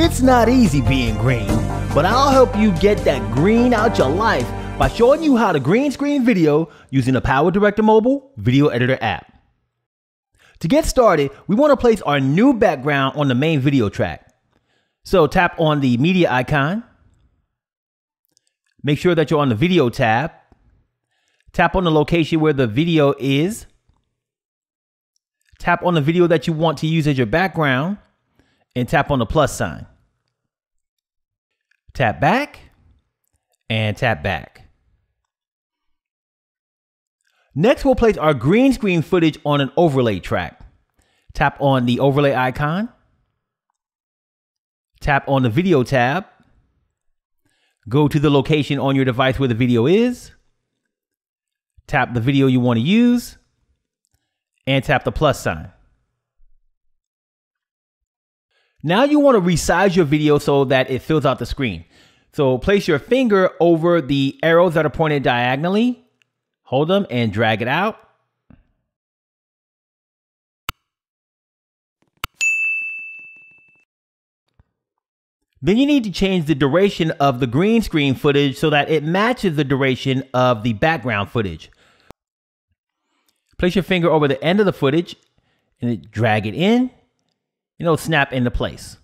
It's not easy being green, but I'll help you get that green out your life by showing you how to green screen video using the PowerDirector Mobile Video Editor app. To get started, we want to place our new background on the main video track. So tap on the media icon. Make sure that you're on the video tab. Tap on the location where the video is. Tap on the video that you want to use as your background and tap on the plus sign. Tap back and tap back. Next, we'll place our green screen footage on an overlay track. Tap on the overlay icon. Tap on the video tab. Go to the location on your device where the video is. Tap the video you want to use and tap the plus sign. Now you want to resize your video so that it fills out the screen. So place your finger over the arrows that are pointed diagonally, hold them and drag it out. Then you need to change the duration of the green screen footage so that it matches the duration of the background footage. Place your finger over the end of the footage and drag it in you know, snap into place.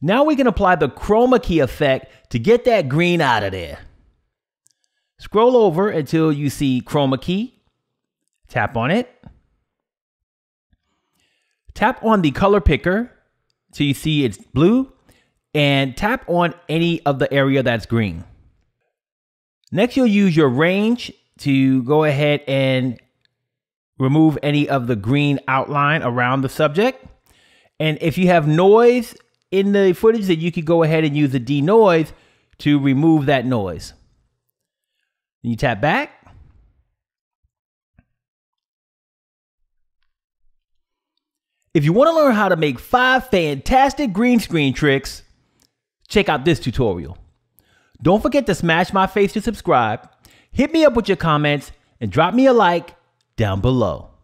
Now we can apply the chroma key effect to get that green out of there. Scroll over until you see chroma key. Tap on it. Tap on the color picker so you see it's blue and tap on any of the area that's green. Next, you'll use your range to go ahead and remove any of the green outline around the subject. And if you have noise in the footage, then you could go ahead and use the denoise to remove that noise. You tap back. If you want to learn how to make five fantastic green screen tricks, check out this tutorial. Don't forget to smash my face to subscribe, hit me up with your comments, and drop me a like down below.